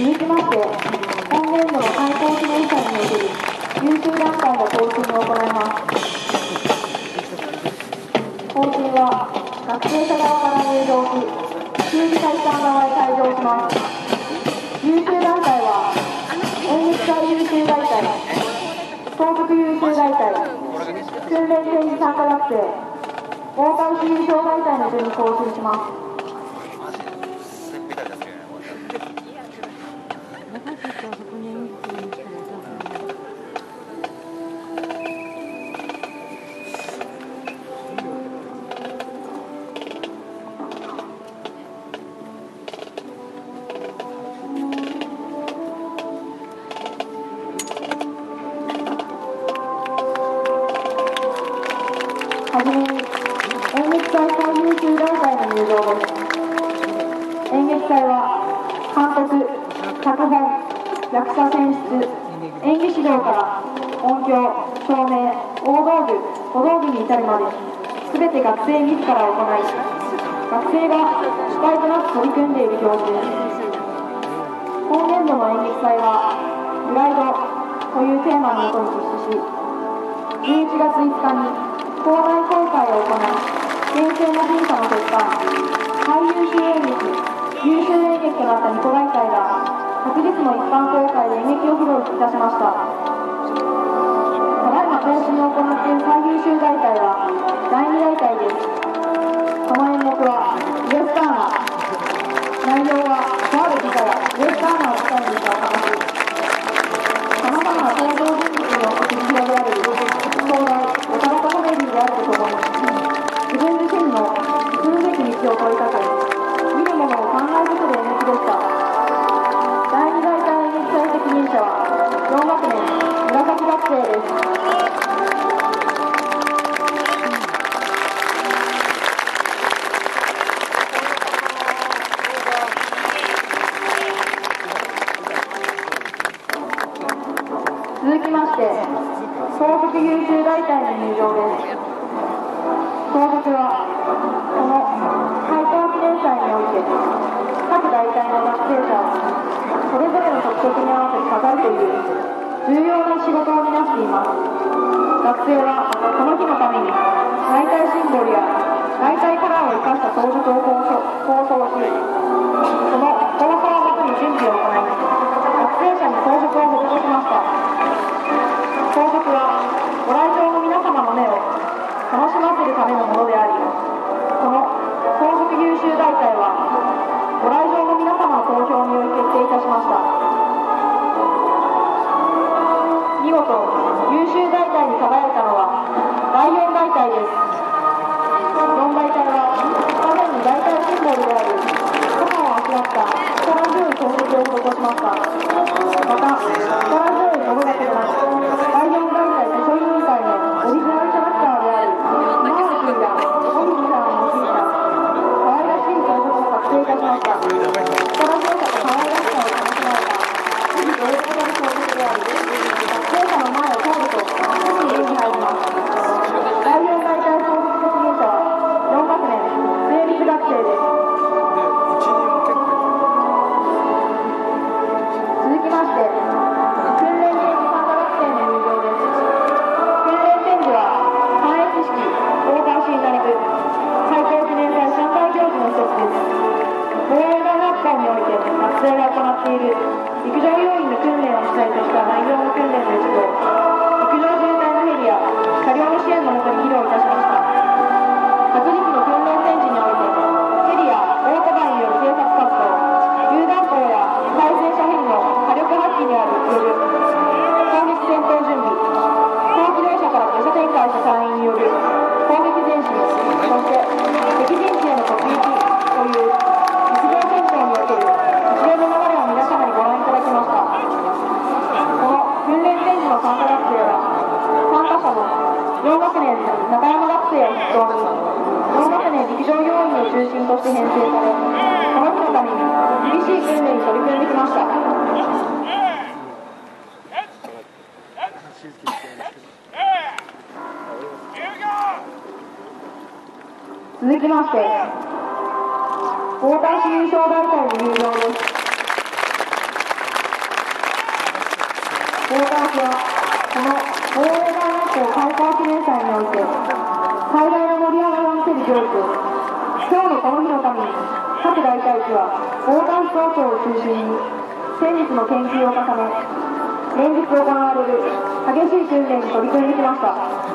続きまして本年度の最高記念祭における優秀団体の行進を行います。行進は学生者側から入場し球技会館側へ退場します。優秀団体は演劇祭優秀大会東北優秀大会訓練展示参加学生大川市優勝大会の順に行進します演劇祭は監督脚本役者選出演技指導から音響照明大道具小道具に至るまで全て学生自ら行い学生が主体となって取り組んでいる行事です今年度の演劇祭は「プライド」というテーマのもとに実施し11月5日に校内公開を行い厳正な審査の結果最優秀演劇優秀演劇となったニコライ会が昨日の一般公開で演劇を披露いたしました。ただいま更新を行っている最優秀大会は第2大会です。この演目は続きまして東北優秀大会の入場です。東北はこの最高記念祭において各大会の学生者をそれぞれの特色に合わせて飾るという重要な仕事を担っています。学生はこの日のために大会シンボルや我想哭陸上要員中山学生を筆頭に4学年陸上要員を中心として編成されこの日のために厳しい訓練に取り組んできました。続きまして大田市優勝大会の入場です。大田市はこの防衛上がりを見せる行事今日のこの日のために各大会地は横断走行を中心に戦術の研究を重ね連日行われる激しい訓練に取り組んできました。